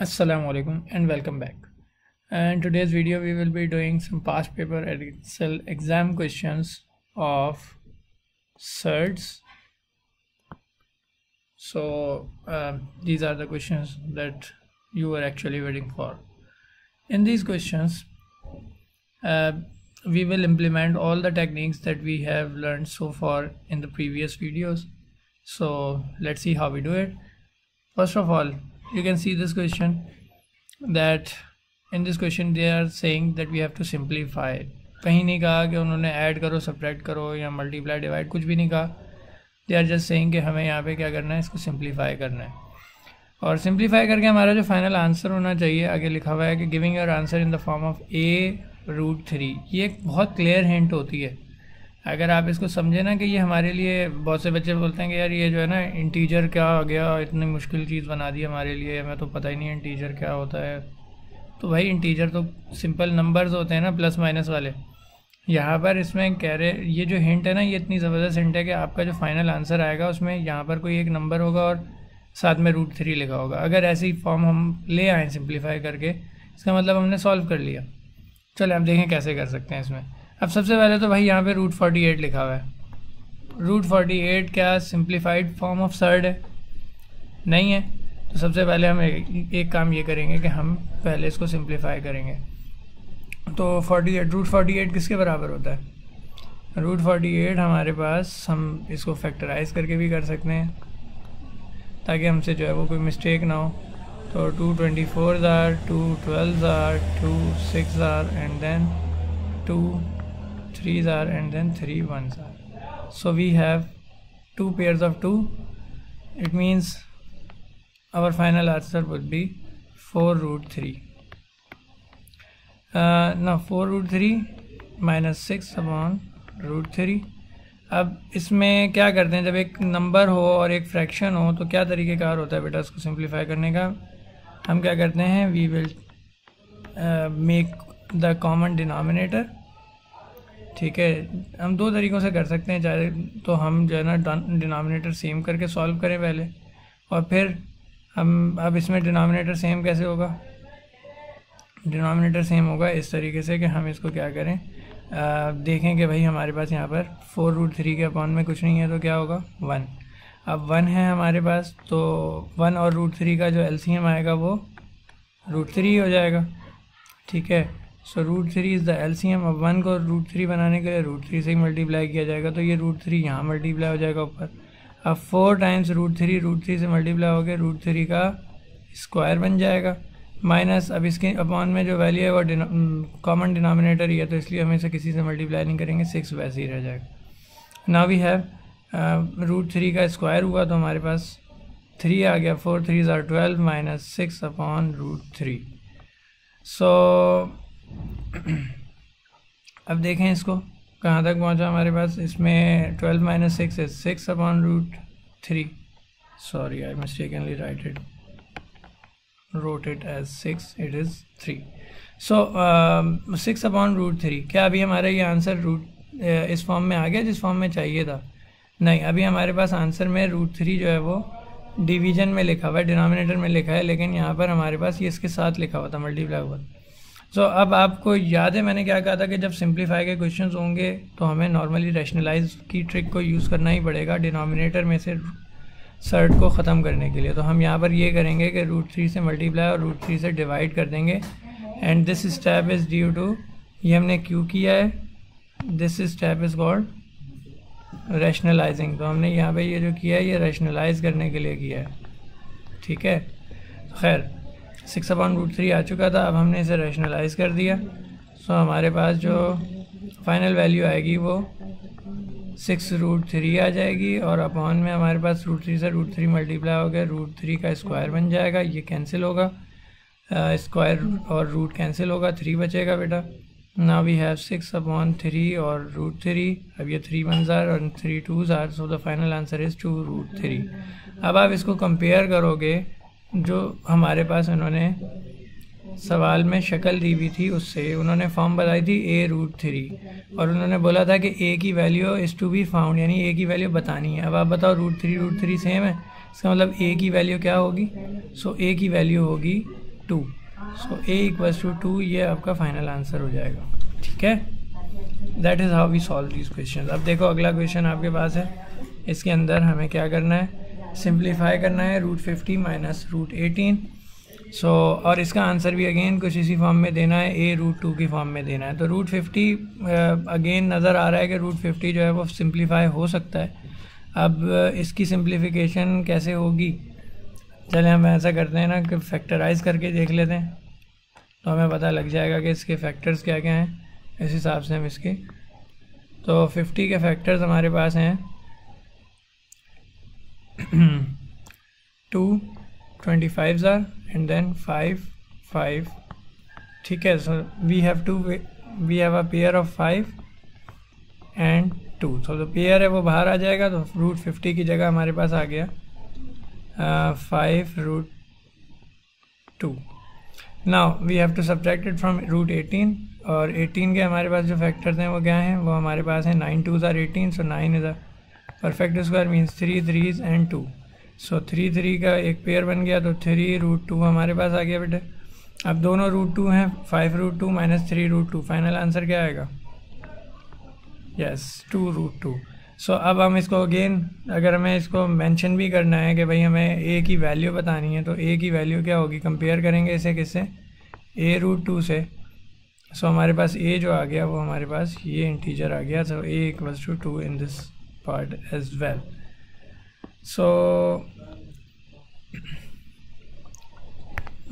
Assalamu alaikum and welcome back. in today's video we will be doing some past paper Excel exam questions of CERTs. So uh, these are the questions that you were actually waiting for. In these questions uh, we will implement all the techniques that we have learned so far in the previous videos. So let's see how we do it. First of all you can see this question that in this question they are saying that we have to simplify कहीं नहीं कहा कि उन्होंने add करो subtract करो या multiply divide कुछ भी नहीं कहा। दे आर जस्ट सेइंग कि हमें यहाँ पे क्या करना है, इसको सिंप्लीफाई करना है। और सिंप्लीफाई करके हमारा जो फाइनल आंसर होना चाहिए, आगे लिखा हुआ है कि giving your answer in the form of a root three ये एक बहुत क्लियर हिंट होती है। अगर आप इसको समझे ना कि ये हमारे लिए, बहुत से बच्चे बोलते हैं कि यार ये जो है ना इंटीजर क्या आ गया, इतनी मुश्किल चीज़ बना दी हमारे लिए, हमें तो पता ही नहीं इंटीजर क्या होता है। तो भाई इंटीजर तो सिंपल नंबर्स होते हैं ना प्लस माइनस वाले। यहाँ पर इसमें कह रहे, ये जो हिंट है ना, ये इतनी ज़बरदस्त हिंट है कि आपका जो फाइनल आंसर आएगा, उसमें यहाँ पर कोई एक नंबर होगा और साथ में रूट थ्री लिखा होगा। अगर ऐसी फॉर्म हम ले आएँ सिंप्लीफाई करके, इसका मतलब हमने सॉल्व कर लिया। चलो आप देखें कैसे कर सकते हैं इसमें। अब सबसे पहले तो भाई यहाँ पे रूट फोर्टी एट लिखा हुआ है। रूट फोर्टी एट क्या सिंप्लीफाइड फॉर्म ऑफ़ सर्ड है? नहीं है। तो सबसे पहले हम एक, एक काम ये करेंगे कि हम पहले इसको सिंप्लीफाई करेंगे। तो forty eight root forty eight किसके बराबर होता है? रूट फोर्टी एट हमारे पास हम इसको फैक्टराइज करके भी कर सकते हैं ताकि हमसे जो है वो कोई मिस्टेक ना हो। तो two twenty four are two twelve are two six are and then two threes are and then three ones are so we have two pairs of two it means our final answer would be 4 root 3 uh, now 4 root 3 minus 6 upon root 3 अब इसमें क्या करते हैं जब एक number हो और एक फ्रैक्शन हो तो क्या तरीक़ेकार होता है बेटा इसको सिंप्लीफाई करने का हम क्या करते हैं we will make the common denominator ठीक है हम दो तरीक़ों से कर सकते हैं चाहे तो हम जो है ना डिनोमिनेटर सेम करके सॉल्व करें पहले और फिर हम अब इसमें डिनोमिनेटर सेम कैसे होगा? डिनोमिनेटर सेम होगा इस तरीके से कि हम इसको क्या करें आ, देखें कि भाई हमारे पास यहाँ पर फोर रूट थ्री के अपॉन में कुछ नहीं है तो क्या होगा? वन। अब वन है हमारे पास तो वन और रूट थ्री का जो एलसीएम आएगा वो रूट थ्री हो जाएगा ठीक है? So root three is the L C M अब वन को रूट थ्री बनाने के लिए रूट थ्री से ही मल्टीप्लाई किया जाएगा। तो ये रूट थ्री यहाँ मल्टीप्लाई हो जाएगा ऊपर। अब four times root three root three से मल्टीप्लाई हो गया रूट थ्री का स्क्वायर बन जाएगा। माइनस अब इसके अपॉन में जो वैल्यू है वो कॉमन डिनोमिनेटर ही है तो इसलिए हम इसे किसी से मल्टीप्लाई नहीं करेंगे। सिक्स वैसे ही रह जाएगा। ना वी हैव रूट थ्री का स्क्वायर हुआ तो हमारे पास थ्री आ गया। Four three are twelve minus six upon root three so अब देखें इसको कहाँ तक पहुँचा हमारे पास? इसमें ट्वेल्व माइनस सिक्स है six upon root three sorry I mistakenly write it wrote it as six it is three so six upon root three क्या अभी हमारा ये आंसर रूट uh, इस फॉर्म में आ गया जिस फॉर्म में चाहिए था? नहीं अभी हमारे पास आंसर में रूट थ्री जो है वो डिवीज़न में लिखा हुआ है डिनोमिनेटर में लिखा है लेकिन यहाँ पर हमारे पास ये इसके साथ लिखा हुआ था मल्टीप्लाई हुआ सो so, अब आपको याद है मैंने क्या कहा था कि जब सिंप्लीफाई के क्वेश्चंस होंगे तो हमें नॉर्मली रैशनलाइज की ट्रिक को यूज़ करना ही पड़ेगा डिनोमिनेटर में से सर्ट को ख़त्म करने के लिए। तो हम यहाँ पर ये करेंगे कि रूट थ्री से मल्टीप्लाई और रूट थ्री से डिवाइड कर देंगे। And this step is due to ये हमने क्यों किया है? This step is called rationalising तो हमने यहाँ पे ये जो किया है ये रैशनलाइज करने के लिए किया है। ठीक है? खैर सिक्स अपॉन रूट थ्री आ चुका था, अब हमने इसे रैशनलाइज कर दिया। सो हमारे पास जो फाइनल वैल्यू आएगी वो सिक्स रूट थ्री आ जाएगी और अपॉन में हमारे पास रूट थ्री से रूट थ्री मल्टीप्लाई हो गया रूट थ्री का स्क्वायर बन जाएगा, ये कैंसिल होगा। स्क्वायर और रूट कैंसिल होगा थ्री बचेगा बेटा। ना we have six upon three और रूट थ्री अब ये थ्री वन ज़ार और three two are so the final answer is two root three अब आप इसको कंपेयर करोगे जो हमारे पास उन्होंने सवाल में शक्ल दी हुई थी उससे उन्होंने फॉर्म बताई थी ए रूट थ्री और उन्होंने बोला था कि ए की value is to be found यानी ए की वैल्यू बतानी है। अब आप बताओ root three root three same है? इसका मतलब ए की वैल्यू क्या होगी? सो ए की वैल्यू होगी two so A equals to two ये आपका फाइनल आंसर हो जाएगा। ठीक है? That is how we solve this question अब देखो, अगला क्वेश्चन आपके पास है। इसके अंदर हमें क्या करना है? सिंप्लीफाई करना है root fifty minus root eighteen so और इसका आंसर भी अगेन कुछ इसी फॉर्म में देना है ए रूट टू की फॉर्म में देना है. तो रूट फिफ्टी अगेन नज़र आ रहा है कि रूट फिफ्टी जो है वो सिंप्लीफाई हो सकता है. अब uh, इसकी सिंप्लीफिकेशन कैसे होगी? चले हम ऐसा करते हैं ना कि फैक्टराइज करके देख लेते हैं. तो हमें पता लग जाएगा कि इसके फैक्टर्स क्या क्या हैं. इस हिसाब से हम इसके तो 50 के फैक्टर्स हमारे पास हैं. Two twenty five are and then five five ठीक है so we have two we have a pair of five and two तो जो पेयर है, वो बाहर आ जाएगा तो रूट फिफ्टी की जगह हमारे पास आ गया। Five root two now we have to subtract it from root eighteen और 18 के हमारे पास जो फैक्टर्स हैं, वो क्या हैं? वो हमारे पास हैं nine two are eighteen so nine is perfect square means three threes and two so three three का एक पेयर बन गया तो थ्री रूट टू हमारे पास आ गया बेटे। अब दोनों रूट टू हैं five root two minus three root two final answer क्या आएगा? Yes two root two so अब हम इसको अगेन अगर हमें इसको मेंशन भी करना है कि भाई हमें ए की वैल्यू बतानी है तो ए की वैल्यू क्या होगी? कंपेयर करेंगे इसे किससे? ए रूट टू से। सो so, हमारे पास ए जो आ गया वो हमारे पास ये इंटीजर आ गया। So A equals to two in this part as well so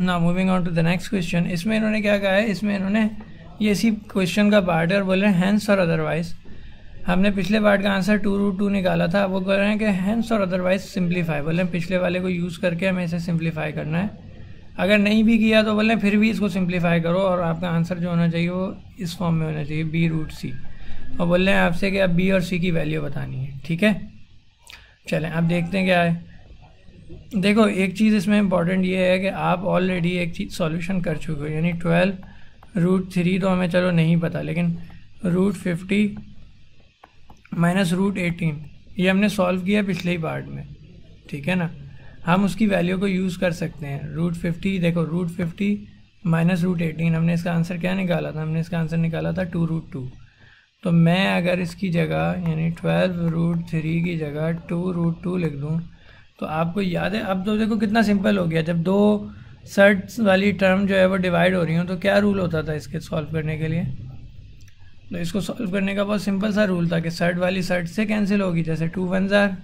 ना moving on to the next question इसमें इन्होंने क्या कहा है? इसमें इन्होंने ये इसी क्वेश्चन का पार्ट है और बोल रहे हैं हैंस और अदरवाइज़ हमने पिछले पार्ट का आंसर टू रूट टू निकाला था। वो कह रहे हैं कि हैंस और अदरवाइज़ सिंप्लीफाई बोले पिछले वाले को यूज़ करके हमें इसे सिंप्लीफाई करना है। अगर नहीं भी किया तो बोले फिर भी इसको सिंप्लीफाई करो और आपका आंसर जो होना चाहिए वो इस फॉर्म में होना चाहिए बी रूट सी और बोल रहे हैं आपसे कि अब बी और सी की वैल्यू बतानी है, ठीक है? चलें, अब देखते हैं क्या है। देखो, एक चीज़ इसमें इंपॉर्टेंट ये है कि आप ऑलरेडी एक चीज़ सॉल्यूशन कर चुके हो, यानी ट्वेल्व रूट थ्री तो हमें चलो नहीं पता, लेकिन root fifty minus root eighteen ये हमने सॉल्व किया पिछले ही पार्ट में, ठीक है ना? हम उसकी वैल्यू को यूज़ कर सकते हैं। रूट फिफ्टी देखो root fifty minus root eighteen हमने इसका आंसर क्या निकाला था? हमने इसका आंसर निकाला था टू रूट टू तो मैं अगर इसकी जगह, यानी ट्वेल्व रूट थ्री की जगह टू रूट टू लिख दूँ तो आपको याद है, अब तो देखो कितना सिंपल हो गया। जब दो सर्ट्स वाली टर्म जो है वो डिवाइड हो रही हूँ तो क्या रूल होता था इसके सॉल्व करने के लिए? तो इसको सॉल्व करने का बहुत सिंपल सा रूल था कि सर्ट वाली सर्ट से कैंसिल होगी, जैसे टू वन ज़ार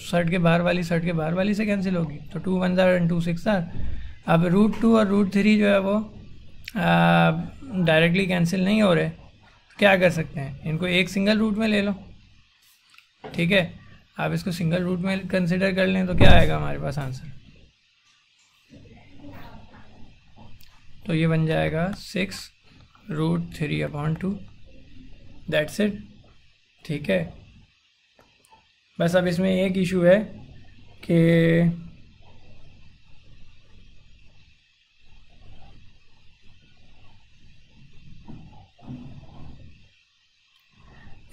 सर्ट के बाहर वाली सर्ट के बाहर वाली से कैंसिल होगी तो two one are and two six are अब रूट टू और रूट थ्री जो है वो डायरेक्टली कैंसिल नहीं हो रहे। क्या कर सकते हैं? इनको एक सिंगल रूट में ले लो। ठीक है? आप इसको सिंगल रूट में कंसिडर कर लें तो क्या आएगा हमारे पास आंसर तो ये बन जाएगा six root three upon two that's it ठीक है? बस अब इसमें एक इशू है कि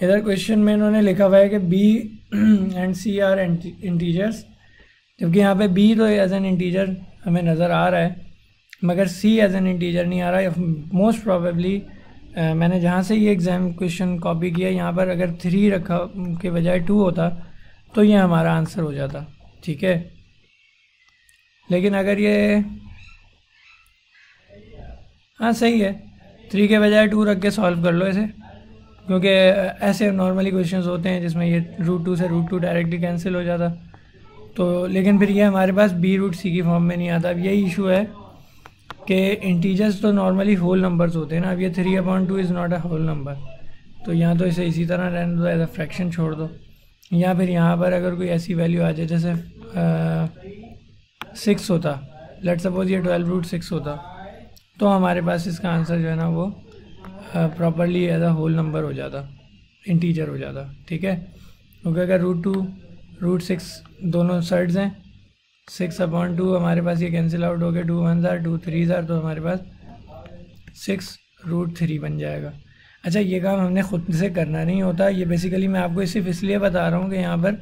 इधर क्वेश्चन में इन्होंने लिखा हुआ है कि B and C are integers जबकि यहाँ पे बी तो एज एन इंटीजर हमें नज़र आ रहा है, मगर सी एज एन इंटीजर नहीं आ रहा। है मोस्ट प्रॉबेबली मैंने जहाँ से ये एग्ज़ाम क्वेश्चन कॉपी किया, यहाँ पर अगर थ्री रखा, के बजाय टू होता तो ये हमारा आंसर हो जाता। ठीक है? लेकिन अगर ये हाँ सही है। थ्री के बजाय टू रख के सॉल्व कर लो इसे। क्योंकि ऐसे नॉर्मली क्वेश्चंस होते हैं जिसमें ये रूट टू से रूट टू डायरेक्टली कैंसिल हो जाता। तो लेकिन फिर ये हमारे पास बी रूट सी की फॉर्म में नहीं आता। अब यही इशू है कि इंटीजर्स तो नॉर्मली होल नंबर्स होते हैं ना। अब ये three upon two is not a whole number तो यहाँ तो इसे इसी तरह रहने दो एज अ फ्रैक्शन छोड़ दो। या फिर यहाँ पर अगर कोई ऐसी वैल्यू आ जाए, जैसे सिक्स होता। लेट सपोज़ ये ट्वेल्व रूट सिक्स होता। तो हमारे पास इसका आंसर जो है ना वो properly as a whole number हो जाता इंटीजर हो जाता, ठीक है? क्योंकि अगर रूट टू रूट सिक्स दोनों साइड्स हैं सिक्स अपॉन टू हमारे पास ये कैंसिल आउट हो गया two one are two three are तो हमारे पास सिक्स रूट थ्री बन जाएगा। अच्छा ये काम हमने खुद से करना नहीं होता। ये बेसिकली मैं आपको सिर्फ़ इसलिए बता रहा हूँ कि यहाँ पर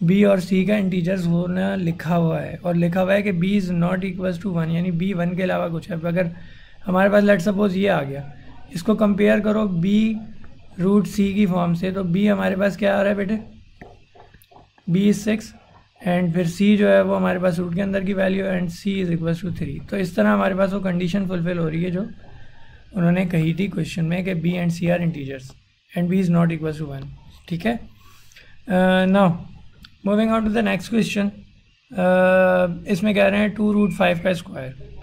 बी और सी का इंटीजर्स होना लिखा हुआ है और लिखा हुआ है कि B is not equal to one यानी बी वन के अलावा कुछ है। अगर हमारे पास लेट सपोज़ ये आ गया इसको कंपेयर करो बी रूट सी की फॉर्म से तो बी हमारे पास क्या आ रहा है बेटे? बी इज़ सिक्स एंड फिर सी जो है वो हमारे पास रूट के अंदर की value and C is equal to three तो इस तरह हमारे पास वो कंडीशन फुलफिल हो रही है जो उन्होंने कही थी क्वेश्चन में कि B and C are integers and B is not equal to one ठीक है? Now moving on to the next question इसमें कह रहे हैं टू रूट फाइव का स्क्वायर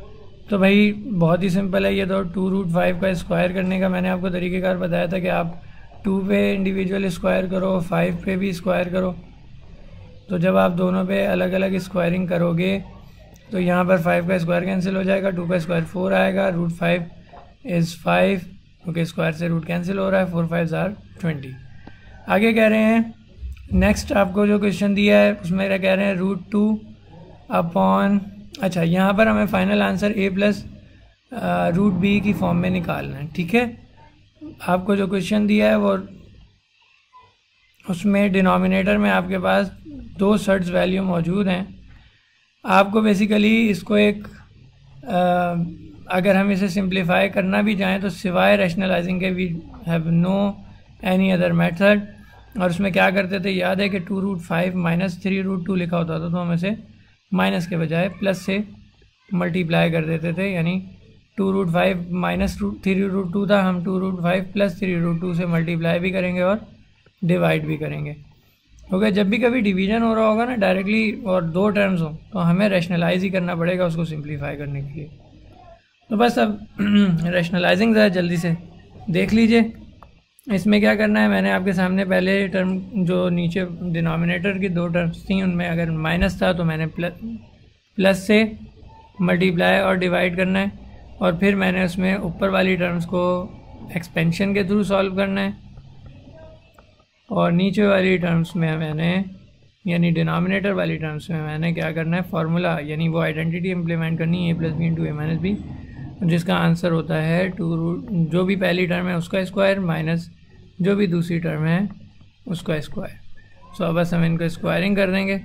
तो भाई, बहुत ही सिंपल है ये तो। टू रूट फाइव का स्क्वायर करने का मैंने आपको तरीक़ेकार बताया था कि आप टू पे इंडिविजुअल स्क्वायर करो फाइव पे भी स्क्वायर करो। तो जब आप दोनों पे अलग अलग स्क्वायरिंग करोगे तो यहाँ पर फाइव का स्क्वायर कैंसिल हो जाएगा टू का स्क्वायर फोर आएगा root five is five okay square से रूट कैंसिल हो रहा है फोर फाइव ज़ार ट्वेंटी आगे कह रहे हैं नेक्स्ट आपको जो क्वेश्चन दिया है, उसमें कह रहे हैं रूट टू अपॉन अच्छा यहाँ पर हमें final answer A plus root B की फॉर्म में निकालना है ठीक है? आपको जो क्वेश्चन दिया है वो उसमें डिनोमिनेटर में आपके पास दो सर्ट्स वैल्यू मौजूद हैं। आपको बेसिकली इसको एक आ, अगर हम इसे सिंप्लीफाई करना भी चाहें तो सिवाय रैशनलाइजिंग के we have no any other method और उसमें क्या करते थे? याद है कि two root five minus three root two लिखा होता था तो हम इसे माइनस के बजाय प्लस से मल्टीप्लाई कर देते थे, यानी two root five minus three root two था, हम two root five plus three root two से मल्टीप्लाई भी करेंगे और डिवाइड भी करेंगे। ओके जब भी कभी डिवीज़न हो रहा होगा ना डायरेक्टली और दो टर्म्स हो तो हमें रैशनलाइज ही करना पड़ेगा उसको सिंप्लीफाई करने के लिए। तो बस अब रैशनलाइजिंग ज़रा जल्दी से देख लीजिए। इसमें क्या करना है? मैंने आपके सामने पहले टर्म जो नीचे डिनोमिनेटर की दो टर्म्स थी, उनमें अगर माइनस था तो मैंने प्लस प्लस से मल्टीप्लाई और डिवाइड करना है। और फिर मैंने उसमें ऊपर वाली टर्म्स को एक्सपेंशन के थ्रू सॉल्व करना है। और नीचे वाली टर्म्स में मैंने, यानी डिनोमिनेटर वाली टर्म्स में मैंने क्या करना है? फार्मूला यानी वो आइडेंटिटी इम्प्लीमेंट करनी है A plus B into A minus B जिसका आंसर होता है टू रूट, जो भी पहली टर्म है उसका स्क्वायर माइनस जो भी दूसरी टर्म है उसका स्क्वायर। सो अब बस हम इनको स्क्वायरिंग कर देंगे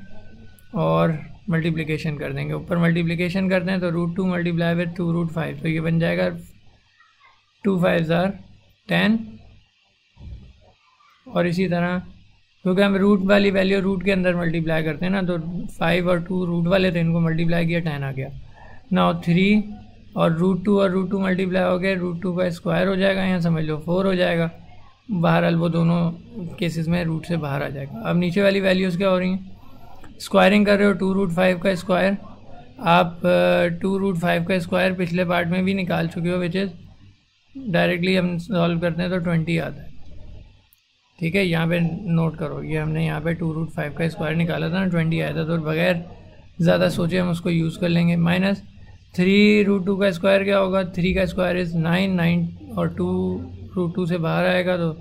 और मल्टीप्लिकेशन कर देंगे। ऊपर मल्टीप्लिकेशन करते हैं तो root two multiply with two root five तो ये बन जाएगा टू फाइव ज़ार टेन और इसी तरह, क्योंकि हम रूट वाली वैल्यू रूट के अंदर मल्टीप्लाई करते हैं ना तो फाइव और टू रूट वाले थे, इनको मल्टीप्लाई किया टेन आ गया। ना थ्री और रूट टू और रूट टू मल्टीप्लाई हो गया रूट टू का स्क्वायर हो जाएगा, यहाँ समझ लो फोर हो जाएगा। बहरहाल वो दोनों केसेस में रूट से बाहर आ जाएगा। अब नीचे वाली वैल्यूज़ क्या हो रही हैं? स्क्वायरिंग कर रहे हो टू रूट फाइव का स्क्वायर आप टू रूट फाइव का स्क्वायर पिछले पार्ट में भी निकाल चुके हो विच इज़ डायरेक्टली हम सॉल्व करते हैं तो ट्वेंटी आता है। ठीक है, यहाँ पे नोट करो, ये हमने यहाँ पे टू रूट फाइव का स्क्वायर निकाला था ना ट्वेंटी आया था तो बगैर ज़्यादा सोचे हम उसको यूज़ कर लेंगे। माइनस थ्री रूट टू का स्क्वायर क्या होगा? थ्री का स्क्वायर इज़ नाइन नाइन और टू रूट टू से बाहर आएगा तो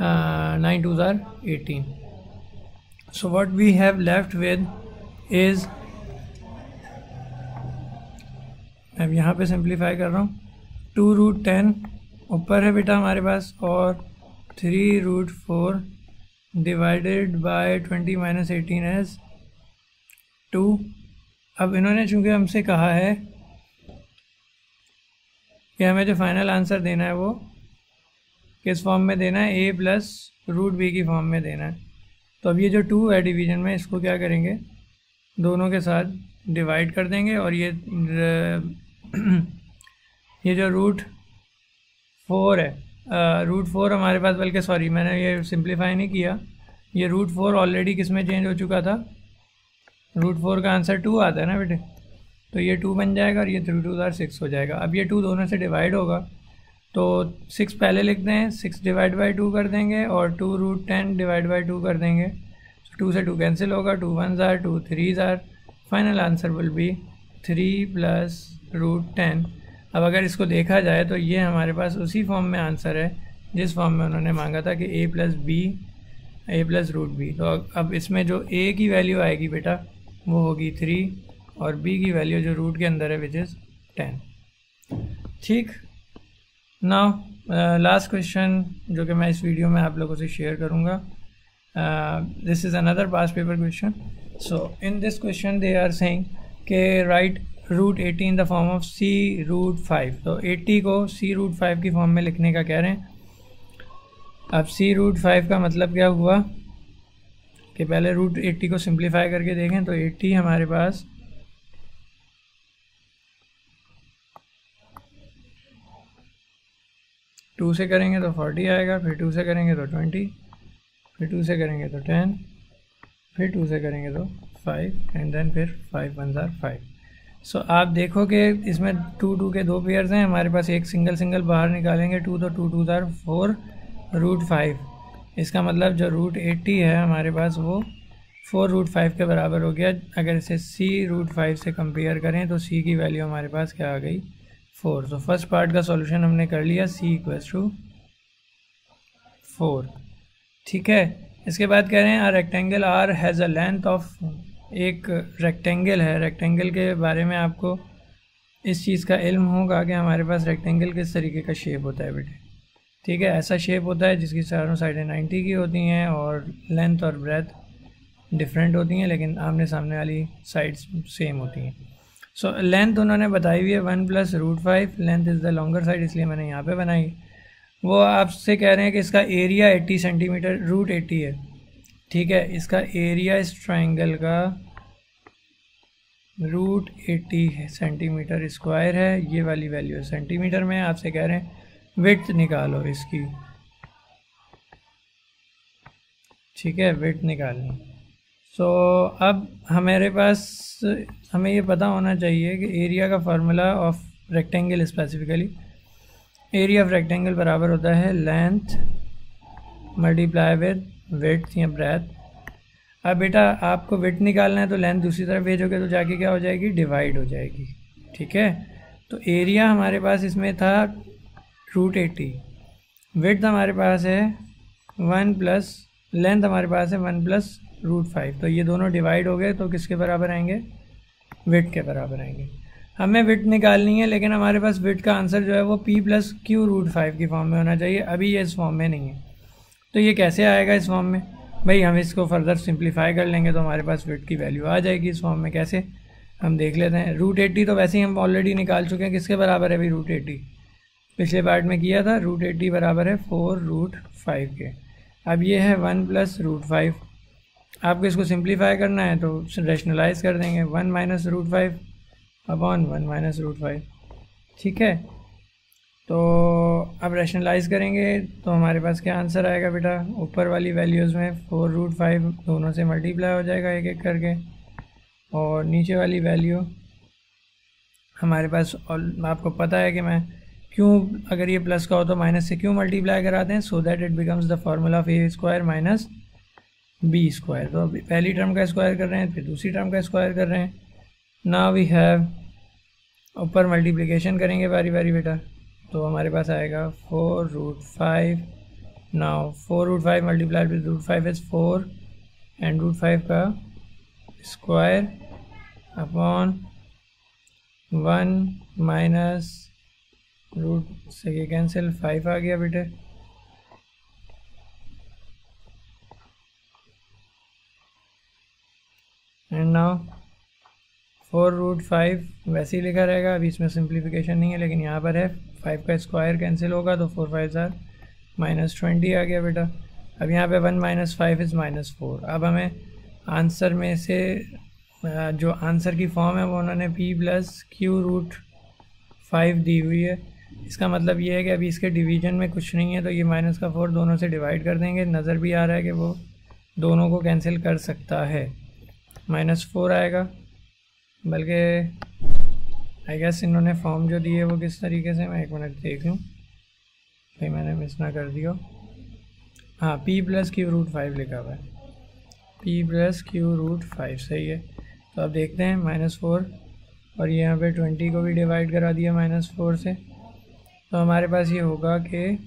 nine two are eighteen so what we have left with is अब यहाँ पे सिंप्लीफाई कर रहा हूँ। टू रूट टेन ऊपर है बेटा हमारे पास और three root four divided by twenty minus eighteen as two अब इन्होंने चूँकि हमसे कहा है कि हमें जो फाइनल आंसर देना है वो किस फॉर्म में देना है? ए प्लस रूट बी की फॉर्म में देना है। तो अब ये जो टू है डिवीज़न में, इसको क्या करेंगे? दोनों के साथ डिवाइड कर देंगे और ये ये जो रूट फोर है रूट फोर हमारे पास, बल्कि सॉरी मैंने ये सिंप्लीफाई नहीं किया। ये रूट फोर ऑलरेडी किसमें चेंज हो चुका था? रूट फोर का आंसर टू आता है ना बेटे? तो ये टू बन जाएगा और ये थ्री टू ज़ार सिक्स हो जाएगा। अब ये टू दोनों से डिवाइड होगा। तो सिक्स पहले लिखते हैं सिक्स डिवाइड बाई टू कर देंगे और two root ten divide by two कर देंगे। टू से टू कैंसिल होगा, two one are, two three are. Final answer will be three plus root ten अब अगर इसको देखा जाए तो ये हमारे पास उसी फॉर्म में आंसर है, जिस फॉर्म में उन्होंने मांगा था कि A plus B A plus root B तो अब इसमें जो ए की वैल्यू आएगी बेटा वो होगी थ्री और बी की वैल्यू जो रूट के अंदर है विच इज़ टेन ठीक? ना लास्ट क्वेश्चन जो कि मैं इस वीडियो में आप लोगों से शेयर करूँगा. This is another past paper question so in this question they are saying के write root eighty in the form of C root five तो एटी को सी रूट फाइव की फॉर्म में लिखने का कह रहे हैं. अब सी रूट फाइव का मतलब क्या हुआ? कि पहले रूट एट्टी को सिंप्लीफाई करके देखें तो एट्टी हमारे पास टू से करेंगे तो फोर्टी आएगा, फिर टू से करेंगे तो ट्वेंटी फिर टू से करेंगे तो टेन फिर टू से करेंगे तो फाइव एंड देन फिर five ones are five so आप देखो कि इसमें टू टू के दो पेयर्स हैं, हमारे पास एक सिंगल सिंगल बाहर निकालेंगे टू तो two twos are four root five इसका मतलब जो रूट एट्टी है हमारे पास वो फोर रूट फाइव के बराबर हो गया। अगर इसे सी रूट फाइव से कंपेयर करें तो सी की वैल्यू हमारे पास क्या आ गई? फोर तो फ़र्स्ट पार्ट का सॉल्यूशन हमने कर लिया सी इक्वल्स टू फोर ठीक है? इसके बाद कह रहे हैं R rectangle R has a length of एक रेक्टेंगल है। रेक्टेंगल के बारे में आपको इस चीज़ का इल्म होगा कि हमारे पास रेक्टेंगल किस तरीके का शेप होता है बेटे। ठीक है ऐसा शेप होता है जिसकी चारों साइडें नाइन्टी की होती हैं और लेंथ और ब्रेथ डिफरेंट होती हैं लेकिन आमने सामने वाली साइड्स सेम होती हैं। सो so, लेंथ उन्होंने बताई हुई है one plus root five length is the longer side इसलिए मैंने यहाँ पे बनाई। वो आपसे कह रहे हैं कि इसका area eighty centimetre root eighty है। ठीक है इसका एरिया इस ट्राइंगल का रूट एट्टी सेंटीमीटर स्क्वायर है। ये वाली वैल्यू है सेंटीमीटर में आपसे कह रहे हैं। विथ निकालो इसकी। ठीक है विथ निकालनी। सो so, अब हमारे पास हमें ये पता होना चाहिए कि एरिया का formula of rectangle specifically area of rectangle बराबर होता है लेंथ मल्टीप्लाई विद वेट या ब्रेथ अब बेटा आपको वेट निकालना है तो लेंथ दूसरी तरफ़ भेजोगे तो जाके क्या हो जाएगी? डिवाइड हो जाएगी। ठीक है? तो एरिया हमारे पास इसमें था रूट एटी वेट हमारे पास है वन प्लस लेंथ हमारे पास है वन प्लस रूट फाइव। तो ये दोनों डिवाइड हो गए तो किसके बराबर आएँगे? वेट के बराबर आएँगे। हमें विट निकालनी है, लेकिन हमारे पास विट का आंसर जो है वो P plus Q root five की फॉर्म में होना चाहिए। अभी ये इस फॉर्म में नहीं है। तो ये कैसे आएगा इस फॉर्म में? भाई, हम इसको फर्दर सिंप्लीफाई कर लेंगे तो हमारे पास वेट की वैल्यू आ जाएगी इस फॉर्म में। कैसे? हम देख लेते हैं। रूट एट्टी तो वैसे ही हम ऑलरेडी निकाल चुके हैं। किसके बराबर है भाई रूट एट्टी? पिछले पार्ट में किया था रूट एट्टी बराबर है फोर रूट फाइव के। अब ये है वन प्लस रूट फाइव आपको इसको सिंप्लीफाई करना है तो रेशनलाइज कर देंगे। One minus root five upon one minus root five ठीक है? तो अब रैशनलाइज करेंगे तो हमारे पास क्या आंसर आएगा बेटा? ऊपर वाली वैल्यूज़ में फोर रूट फाइव दोनों से मल्टीप्लाई हो जाएगा एक एक करके। और नीचे वाली वैल्यू हमारे पास आपको पता है कि मैं क्यों, अगर ये प्लस का हो तो माइनस से क्यों मल्टीप्लाई कराते हैं? So that it becomes the formula of A square minus B square तो अभी पहली टर्म का स्क्वायर कर रहे हैं, फिर दूसरी टर्म का स्क्वायर कर रहे हैं। ना वी हैव ऊपर मल्टीप्लिकेशन करेंगे बारी बारी बेटा। तो हमारे पास आएगा four root five now four root five multiplied with root five is four and root five का square upon one minus root से ये कैंसिल फाइव आ गया बेटे। And now four root five वैसे ही लिखा रहेगा, अभी इसमें सिंप्लीफिकेशन नहीं है, लेकिन यहाँ पर है फाइव का स्क्वायर कैंसिल होगा तो four fives are minus twenty आ गया बेटा। अब यहाँ पे one minus five is minus four अब हमें आंसर में से जो आंसर की फॉर्म है, वो उन्होंने P plus Q root five दी हुई है। इसका मतलब ये है कि अभी इसके डिवीज़न में कुछ नहीं है तो ये माइनस का फोर दोनों से डिवाइड कर देंगे। नज़र भी आ रहा है कि वो दोनों को कैंसिल कर सकता है। माइनस फोर आएगा, बल्कि आई गेस इन्होंने फॉर्म जो दिए वो किस तरीके से, मैं एक मिनट देख लूँ। भाई, मैंने मिस ना कर दिया। हाँ P plus Q root five लिखा हुआ है। P plus Q root five सही है। तो अब देखते हैं माइनस फोर और यहाँ पे ट्वेंटी को भी डिवाइड करा दिया माइनस फोर से। तो हमारे पास ये होगा कि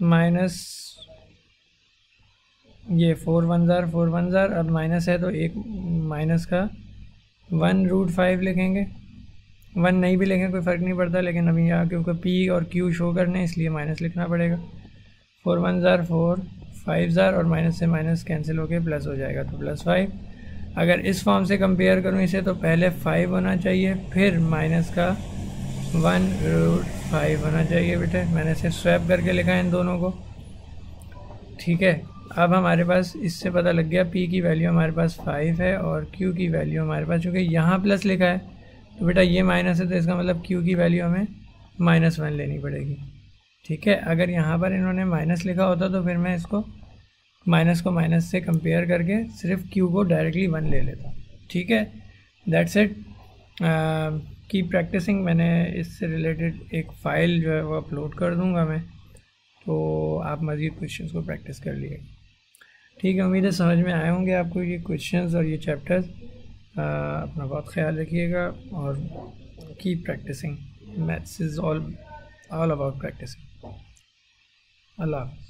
माइनस ये four ones are four ones are अब माइनस है तो एक माइनस का वन रूट फाइव लिखेंगे। वन नहीं भी लिखें, कोई फ़र्क नहीं पड़ता, लेकिन अभी यहाँ क्योंकि पी और क्यू शो करने इसलिए माइनस लिखना पड़ेगा। Four ones are four fives are और माइनस से माइनस कैंसिल होके प्लस हो जाएगा तो प्लस फाइव अगर इस फॉर्म से कंपेयर करूँ इसे तो पहले फाइव होना चाहिए, फिर माइनस का वन रूट फाइव होना चाहिए बेटे। मैंने इसे स्वैप करके लिखा है इन दोनों को। ठीक है? अब हमारे पास इससे पता लग गया पी की वैल्यू हमारे पास फाइव है और क्यू की वैल्यू हमारे पास, चूँकि यहाँ प्लस लिखा है। तो बेटा ये माइनस है तो इसका मतलब क्यू की वैल्यू हमें माइनस वन लेनी पड़ेगी। ठीक है? अगर यहाँ पर इन्होंने माइनस लिखा होता तो फिर मैं इसको माइनस को माइनस से कंपेयर करके सिर्फ़ क्यू को डायरेक्टली वन ले लेता। ठीक है? दैट्स इट की प्रैक्टिसिंग मैंने इससे रिलेटेड एक फ़ाइल जो है वो अपलोड कर दूँगा मैं। तो आप मज़ीद क्वेश्चंस को प्रैक्टिस कर लिए ठीक है, उम्मीद है समझ में आए होंगे आपको ये क्वेश्चंस और ये चैप्टर्स अपना बहुत ख्याल रखिएगा और की practising maths is all all about practising Allah half